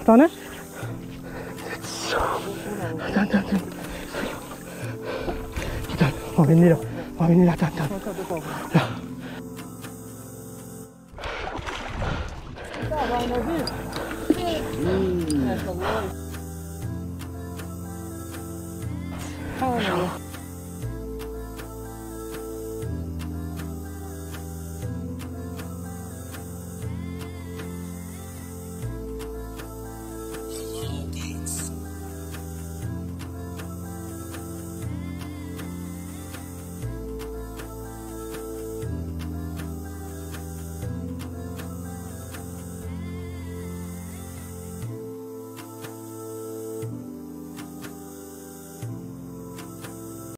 일단은 짠, 짠, 짠. 기다려. 어, 웬일이야. 어, 웬일이야. 짠, 짠. 야. Yeah, right over here. Mm. That's a